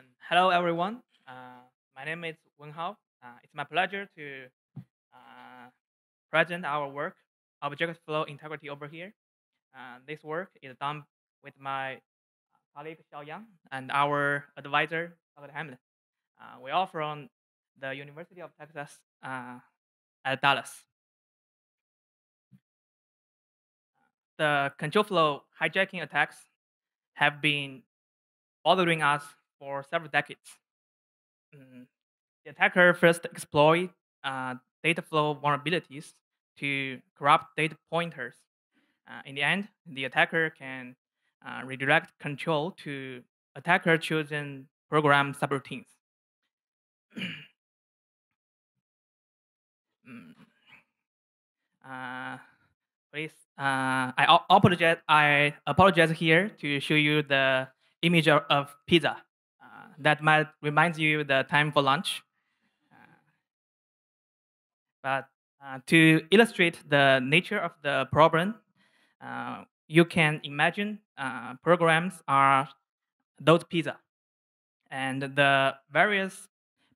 And hello, everyone. Uh, my name is Wenhao. Uh, it's my pleasure to uh, present our work, Object Flow Integrity over here. Uh, this work is done with my colleague Xiaoyang and our advisor, Dr. Hamlen. Uh, we are from the University of Texas at Dallas. The control flow hijacking attacks have been bothering us for several decades. Mm, the attacker first exploit uh, data flow vulnerabilities to corrupt data pointers. Uh, in the end, the attacker can uh, redirect control to attacker chosen program subroutines. Mm, uh, please, uh, I apologize. I apologize here to show you the image of, of pizza that might remind you the time for lunch. Uh, but uh, to illustrate the nature of the problem, uh, you can imagine programs are those pizza. And the various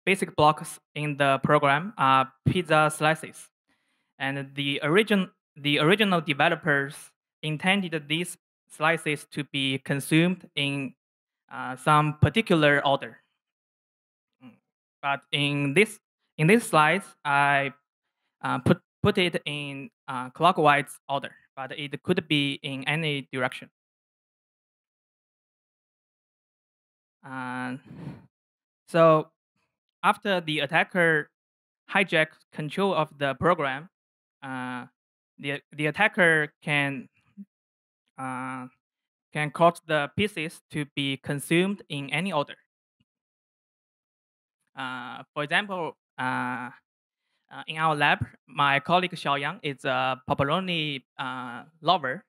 basic blocks in the program are pizza slices. And the, origin, the original developers intended these slices to be consumed in uh, some particular order. Mm, but in this in this slide, I uh, put put it in uh, clockwise order, but it could be in any direction. so after the attacker hijacks control of the program, uh, the the attacker can uh, can cause the pieces to be consumed in any order. Uh, for example, uh, uh, in our lab, my colleague Xiaoyang is a pepperoni uh, lover.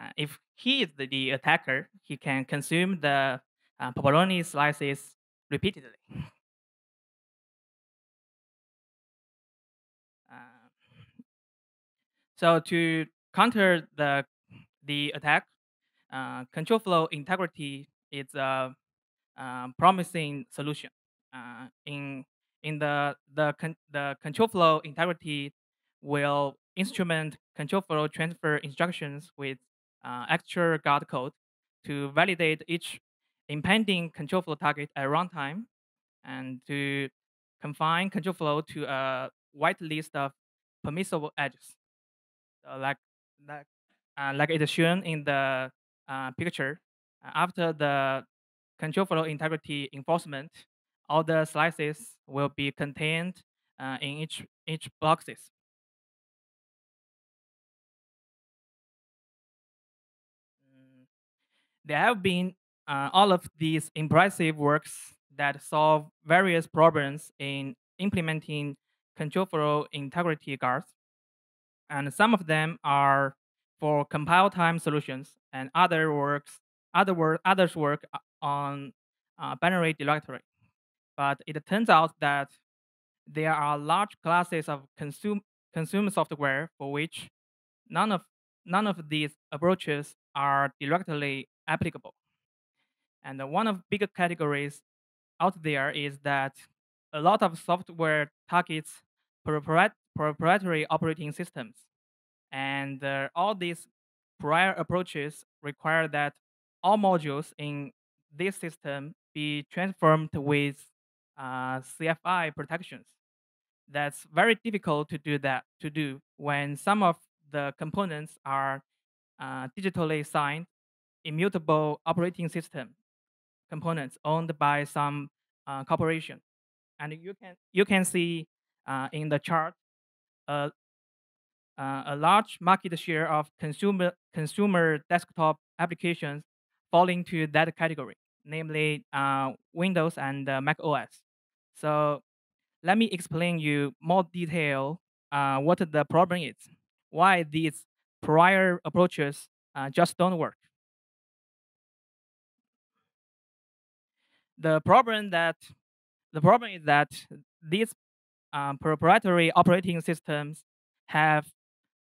Uh, if he is the, the, attacker, he can consume the uh, pepperoni slices repeatedly. so to counter the the attack, uh, control flow integrity is a, uh, promising solution. Uh, in in the the con the control flow integrity will instrument control flow transfer instructions with uh, extra guard code to validate each impending control flow target at runtime and to confine control flow to a white list of permissible edges. So like like uh, like it is shown in the uh, picture, uh, after the control flow integrity enforcement, all the slices will be contained uh, in each each boxes. Mm, there have been uh, all of these impressive works that solve various problems in implementing control flow integrity guards. And some of them are for compile time solutions, and other works, other work, others work uh, on uh, binary directory. But it turns out that there are large classes of consume, consumer software for which none of none of these approaches are directly applicable. And one of bigger categories out there is that a lot of software targets proprietary operating systems and uh, all these prior approaches require that all modules in this system be transformed with uh, CFI protections. That's very difficult to do that to do when some of the components are uh, digitally signed immutable operating system components owned by some uh, corporation. And you can you can see uh, in the chart uh, uh, a large market share of consumer consumer desktop applications fall into that category, namely uh, Windows and uh, Mac OS. So let me explain you more detail uh, what the problem is, why these prior approaches uh, just don't work. The problem that the problem is that these um, proprietary operating systems have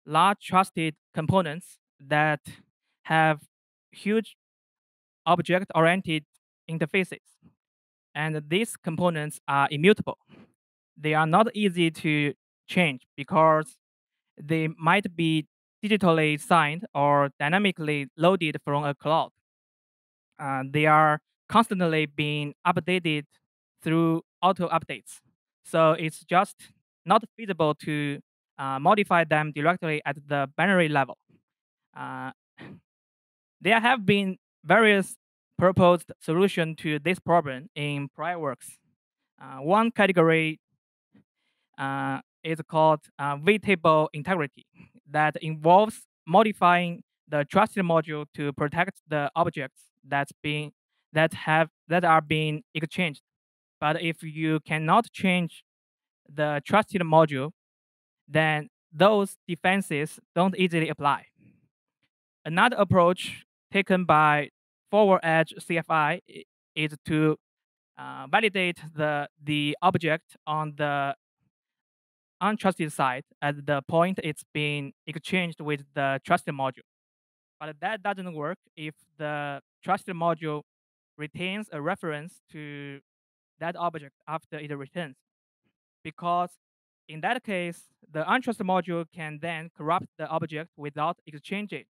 large trusted components that have huge object-oriented interfaces. And these components are immutable. They are not easy to change because they might be digitally signed or dynamically loaded from a cloud. Uh, they are constantly being updated through auto updates. So it's just not feasible to uh, modify them directly at the binary level. Uh, there have been various proposed solutions to this problem in prior works. Uh, one category uh, is called uh, V-table integrity that involves modifying the trusted module to protect the objects that's being that have that are being exchanged. But if you cannot change the trusted module, then those defenses don't easily apply. Another approach taken by forward edge CFI is to uh, validate the, the object on the untrusted side at the point it's being exchanged with the trusted module. But that doesn't work if the trusted module retains a reference to that object after it returns. Because in that case, the untrusted module can then corrupt the object without exchanging,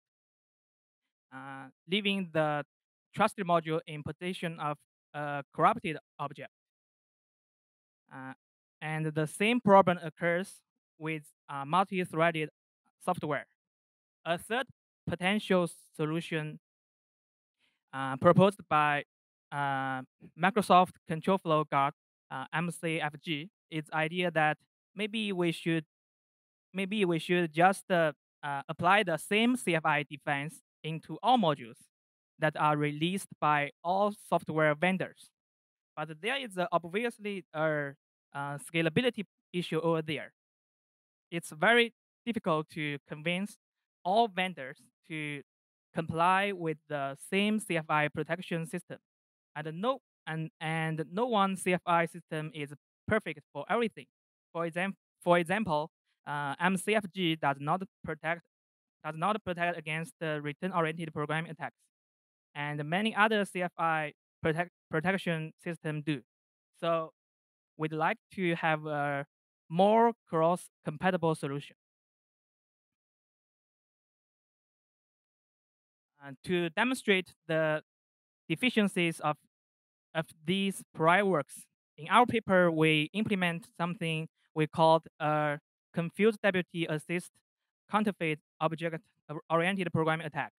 uh, leaving the trusted module in position of a corrupted object. Uh, and the same problem occurs with uh, multi-threaded software. A third potential solution uh, proposed by uh, Microsoft Control Flow Guard uh, MCFG is the idea that maybe we should maybe we should just uh, uh, apply the same CFI defense into all modules that are released by all software vendors. But there is obviously a uh, scalability issue over there. It's very difficult to convince all vendors to comply with the same CFI protection system. And no and, and no one CFI system is perfect for everything. For example, for example, uh, MCFG does not protect does not protect against return-oriented programming attacks, and many other CFI protect, protection systems do. So we'd like to have a more cross-compatible solution. And to demonstrate the deficiencies of, of these prior works, in our paper, we implement something we called a confused deputy assist counterfeit object-oriented programming attack.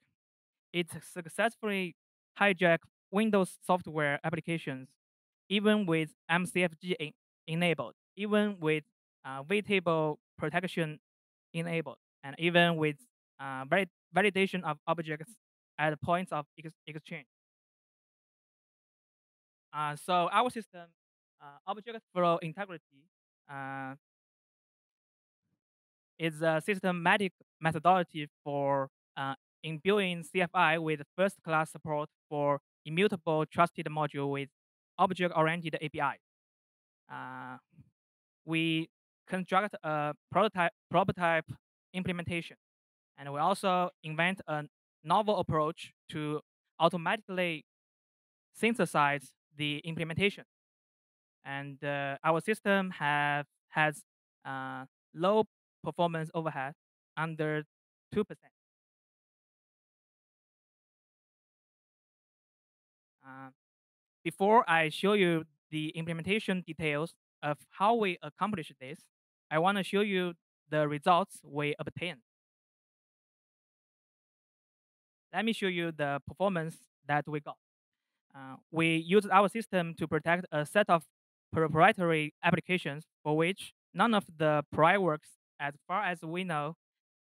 It successfully hijacked Windows software applications even with MCFG enabled, even with uh, V-table protection enabled, and even with uh, valid validation of objects at points of ex exchange. Uh, so our system, uh, object flow integrity, uh, is a systematic methodology for uh, imbuing CFI with first-class support for immutable trusted module with object-oriented API. Uh, we construct a prototype, prototype implementation, and we also invent a novel approach to automatically synthesize the implementation. And uh, our system have has uh, low performance overhead under 2%. Uh, before I show you the implementation details of how we accomplish this, I want to show you the results we obtained. Let me show you the performance that we got. Uh, we used our system to protect a set of proprietary applications for which none of the prior works, as far as we know,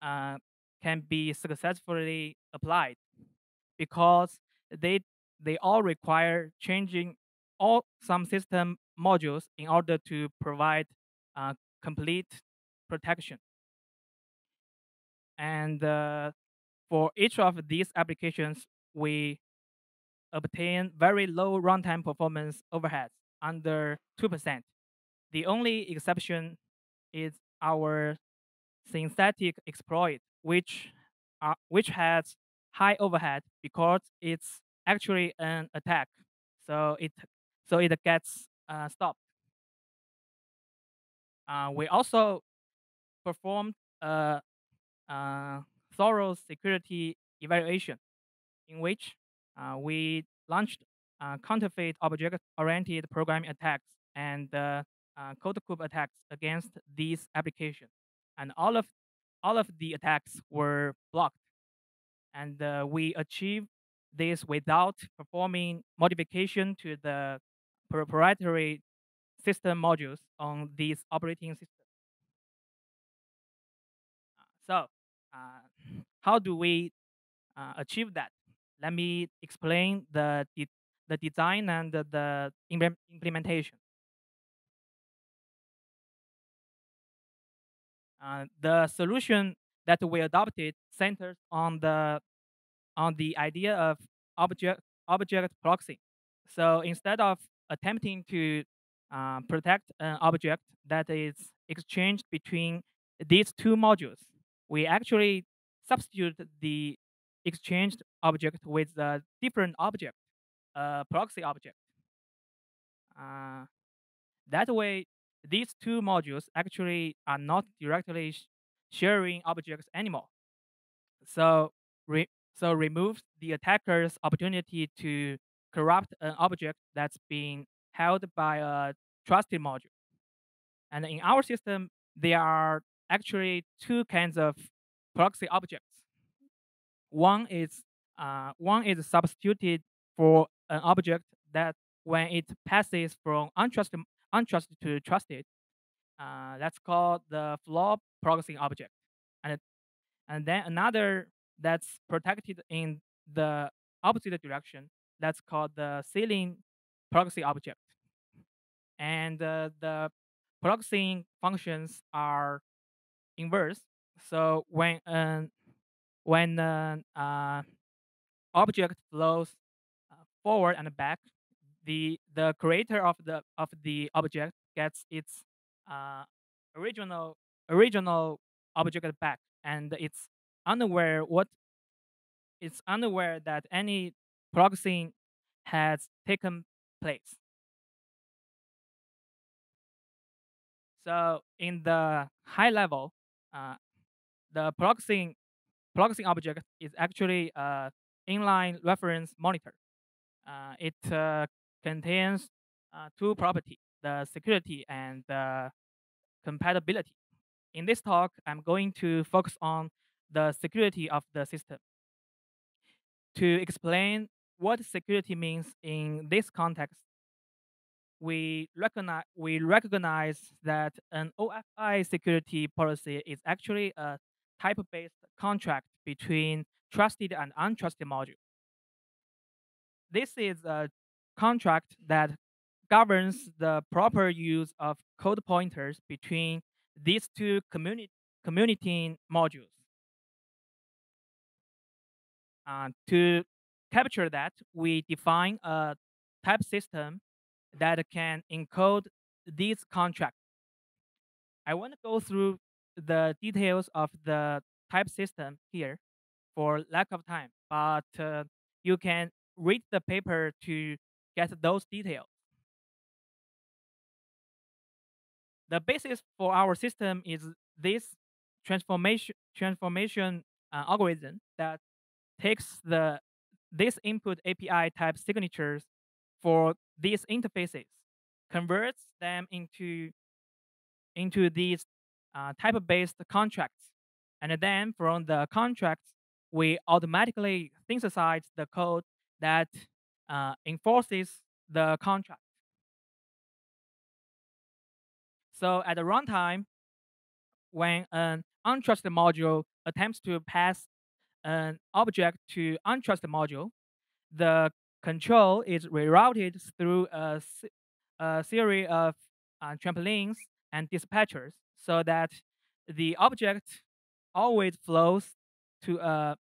uh, can be successfully applied because they they all require changing all some system modules in order to provide uh, complete protection. And uh, for each of these applications, we obtain very low runtime performance overheads under 2%. The only exception is our synthetic exploit, which, uh, which has high overhead because it's actually an attack. So it so it gets uh, stopped. Uh, we also performed a, a, thorough security evaluation in which uh, we launched uh, counterfeit object-oriented programming attacks and uh, code coup attacks against these applications. And all of all of the attacks were blocked. And uh, we achieved this without performing modification to the proprietary system modules on these operating systems. So, uh, how do we uh, achieve that? Let me explain the de the design and the, the implementation. Uh, the solution that we adopted centers on the on the idea of object object proxy. So instead of attempting to uh, protect an object that is exchanged between these two modules, we actually substitute the exchanged object with a different object, a proxy object. Uh, that way, these two modules actually are not directly sh sharing objects anymore. So, re so removes the attacker's opportunity to corrupt an object that's being held by a trusted module. And in our system, there are actually two kinds of proxy objects. One is uh, one is substituted for an object that when it passes from untrusted untrusted to trusted, uh, that's called the floor proxy object. And, and then another that's protected in the opposite direction, that's called the ceiling proxy object. And uh, the proxying functions are inverse. So when an when an uh, object flows uh, forward and back, the the creator of the of the object gets its uh, original original object back, and it's unaware what it's unaware that any proxying has taken place. So in the high level, uh, the proxying proxying object is actually a inline reference monitor. Uh, it uh, contains uh, two properties, the security and the compatibility. In this talk, I'm going to focus on the security of the system. To explain what security means in this context, we recognize, we recognize that an OFI security policy is actually a type-based contract between trusted and untrusted modules. This is a contract that governs the proper use of code pointers between these two communi community modules. Uh, to capture that, we define a type system that can encode these contracts. I want to go through the details of the type system here for lack of time, but uh, you can read the paper to get those details. The basis for our system is this transformation transformation uh, algorithm that takes the this input API type signatures for these interfaces, converts them into into these uh, type-based contracts, and then from the contracts we automatically synthesize the code that uh, enforces the contract. So at the runtime, when an untrusted module attempts to pass an object to untrusted module, the control is rerouted through a, a series of uh, trampolines and dispatchers so that the object always flows to a,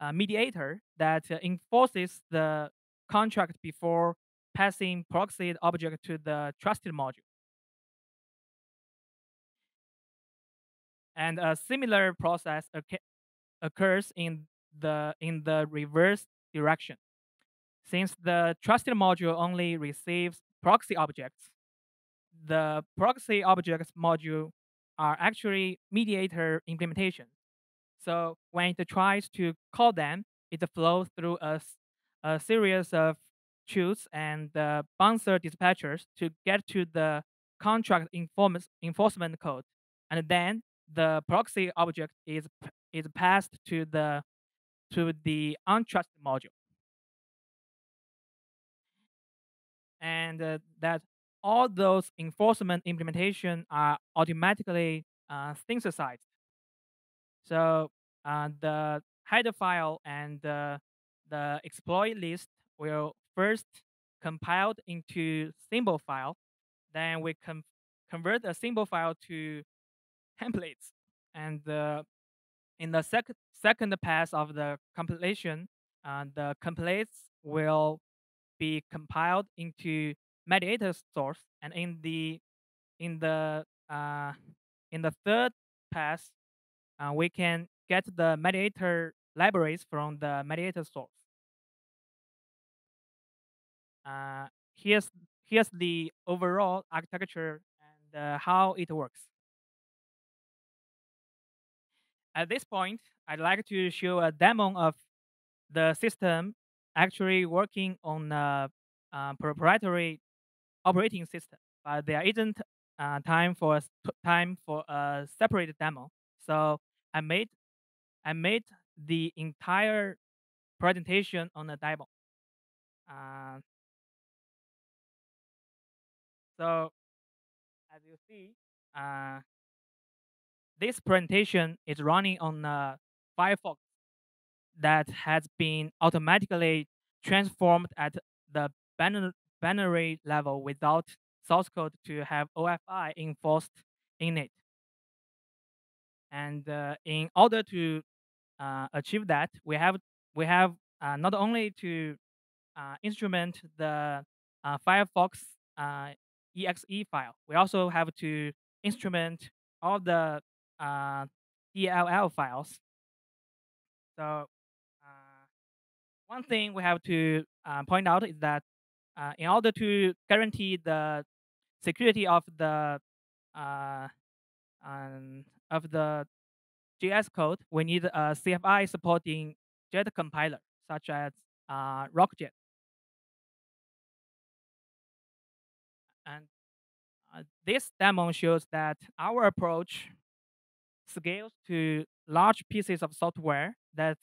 a mediator that enforces the contract before passing proxied object to the trusted module. And a similar process occurs in the in the reverse direction. Since the trusted module only receives proxy objects, the proxy objects module are actually mediator implementation. So when it tries to call them, it flows through a, a series of queues and uh, bouncer dispatchers to get to the contract enforcement code. And then the proxy object is, is passed to the, to the untrusted module. And uh, that all those enforcement implementation are automatically uh, synthesized. So uh, the header file and the exploit list will first compiled into symbol file. Then we com convert a symbol file to templates. And uh, in the sec second pass of the compilation, uh, the templates will be compiled into mediator source. And in the in the uh, in the third pass, uh, we can get the mediator libraries from the mediator source. Uh, here's here's the overall architecture and uh, how it works. At this point, I'd like to show a demo of the system actually working on a, a proprietary operating system, but there isn't uh, time for time for a separate demo. So I made I made the entire presentation on a demo. Uh, so as you see, uh, this presentation is running on a Firefox that has been automatically transformed at the binary level without source code to have OFI enforced in it. And uh, in order to uh, achieve that, we have we have uh, not only to uh, instrument the uh, Firefox uh, exe file, we also have to instrument all the uh, DLL files. So uh, one thing we have to uh, point out is that in order to guarantee the security of the um, of the JS code, we need a CFI supporting JIT compiler, such as uh, RockJIT. This demo shows that our approach scales to large pieces of software that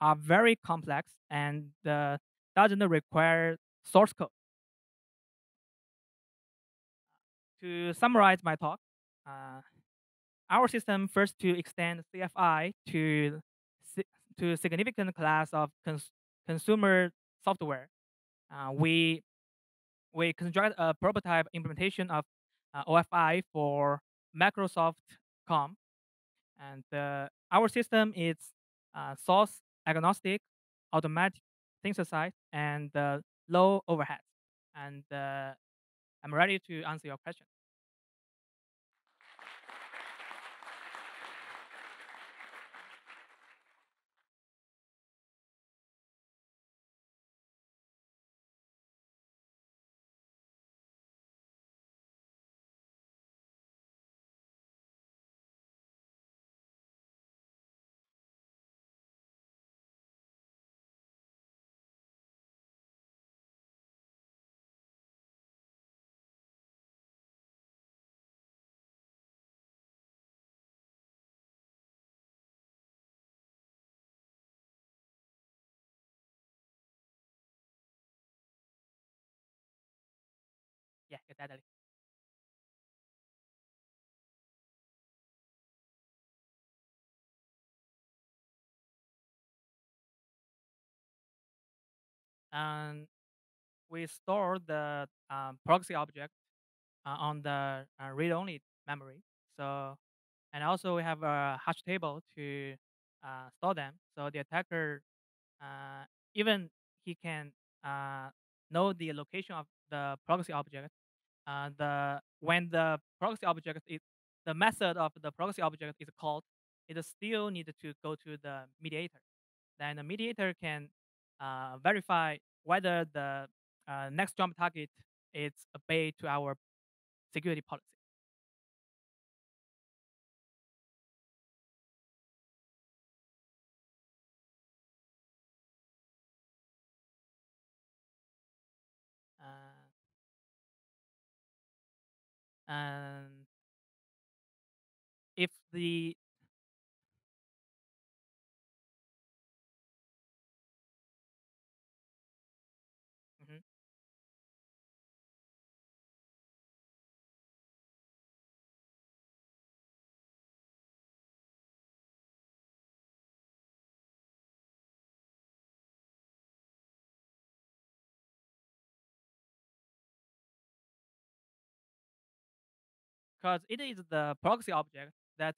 are very complex and uh, doesn't require source code. To summarize my talk, uh, our system first to extend CFI to to significant class of cons consumer software. Uh, we we construct a prototype implementation of uh, OFI for Microsoft COM, and uh, our system is uh, source agnostic, automatic synthesized, and uh, low overhead. And uh, I'm ready to answer your question. Yeah, get exactly. And we store the um, proxy object uh, on the uh, read-only memory. So, and also we have a hash table to uh, store them. So the attacker, uh, even he can uh, know the location of the proxy object uh, the when the proxy object is the method of the proxy object is called, it still needs to go to the mediator. Then the mediator can uh, verify whether the uh, next jump target is obey to our security policy. And if the because it is the proxy object that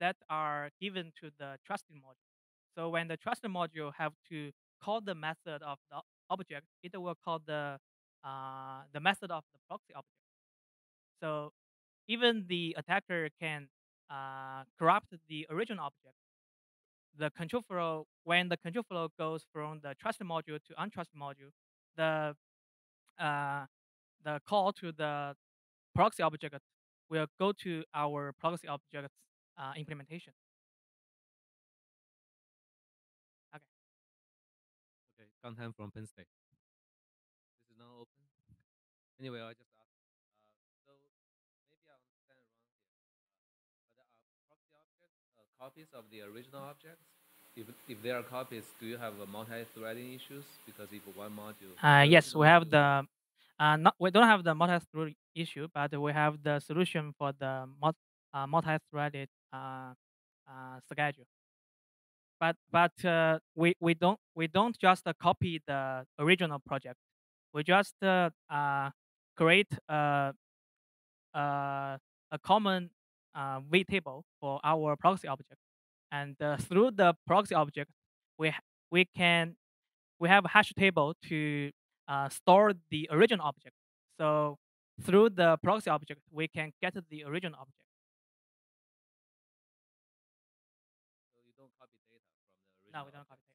that are given to the trusted module. So when the trusted module have to call the method of the object, it will call the uh, the method of the proxy object. So even the attacker can uh, corrupt the original object. The control flow when the control flow goes from the trusted module to untrusted module, the uh, the call to the proxy object will go to our proxy object uh, implementation. Okay. Okay, Gang from Penn State. This is now open. Anyway, I just asked. Uh, so maybe I understand wrong here. Uh, but are proxy objects uh, copies of the original objects? If, if they are copies, do you have multi-threading issues? Because if one module. Uh, yes, we have the. Uh, not, we don't have the multi-thread issue, but we have the solution for the uh, multi-threaded uh, uh, schedule. But but we we don't we don't just copy the original project. We just create a, a a common uh, V table for our proxy object, and uh, through the proxy object, we we can we have a hash table to uh, store the original object. So through the proxy object, we can get the original object. So you don't copy data from the original. No, we don't object. copy.